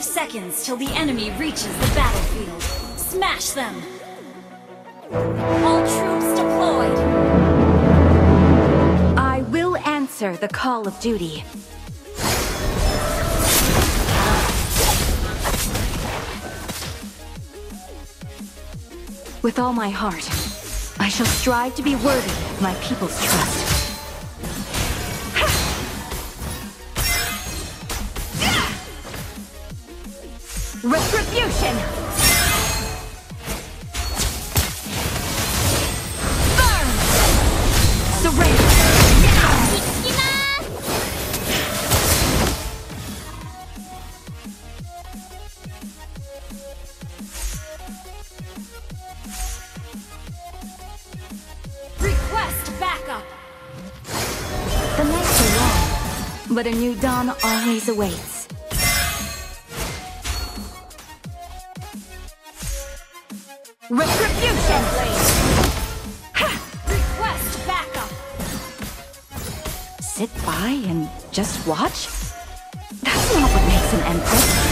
Five seconds till the enemy reaches the battlefield. Smash them! All troops deployed! I will answer the call of duty. With all my heart, I shall strive to be worthy of my people's trust. Retribution! Burn! Surrender! Request backup! The nights are long, but a new dawn always awaits. Retribution! Request backup! Sit by and just watch? That's not what makes an empress.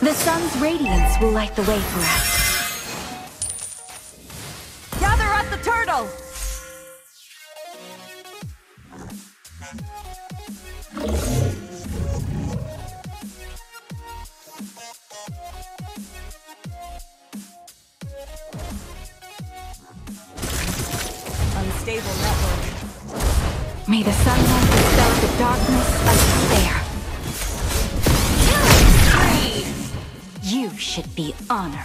The sun's radiance will light the way for us. Gather at the turtle! Unstable network. May the sunlight dispel the darkness of despair. Should be honored.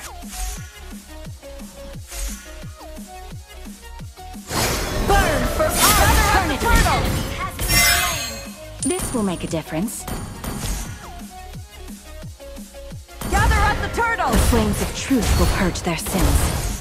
Burn for all eternity! Has been slain. This will make a difference. Gather at the turtle! The flames of truth will purge their sins.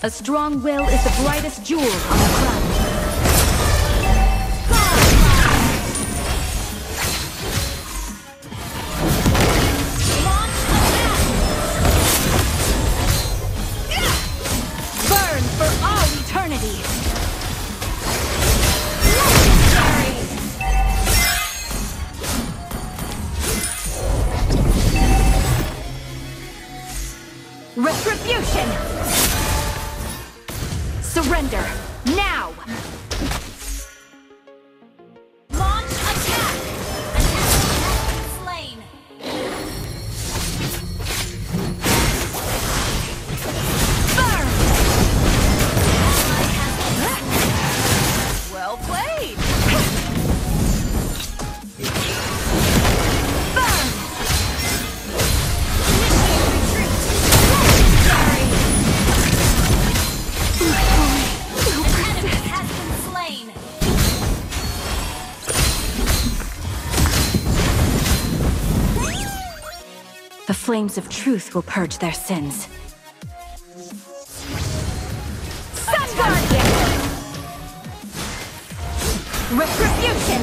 A strong will is the brightest jewel on the crown. The flames of truth will purge their sins. Sun Guardian! Retribution!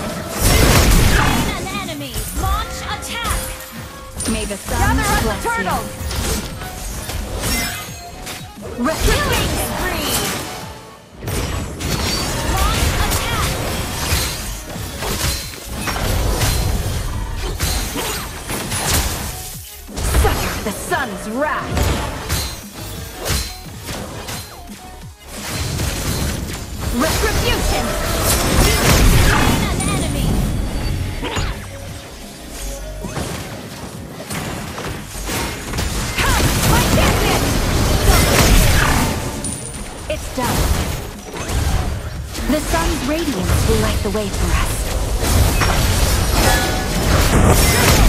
Slain an enemy. Launch attack. May the sun Gather up the turtle! Retribution sun's wrath! Retribution! It's done. The sun's radiance will light the way for us.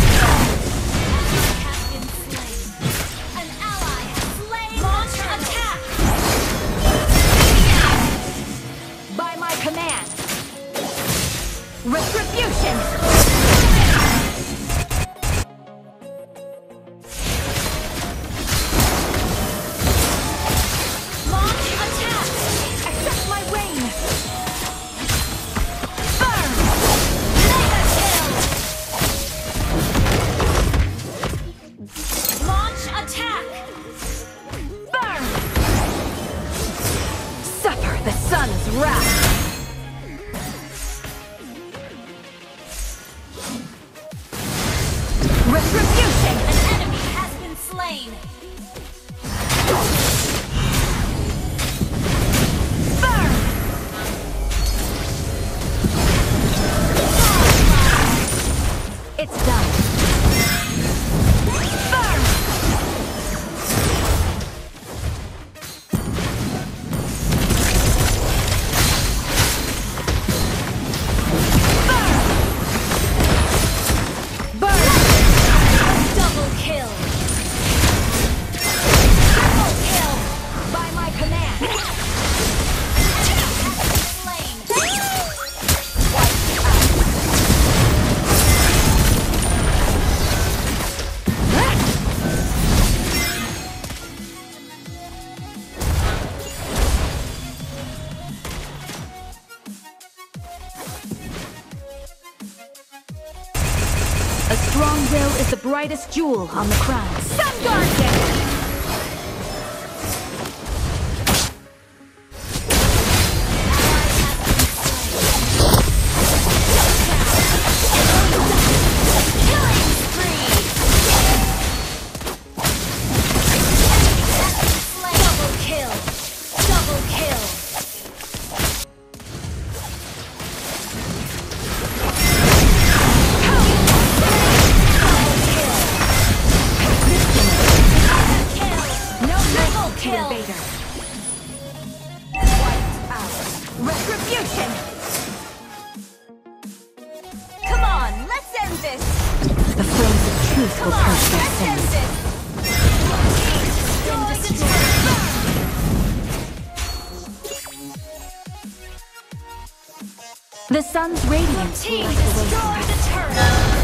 Retribution! An enemy has been slain. Brightest jewel on the crown. Sun Guardian! The sun's radiance. Team the turret.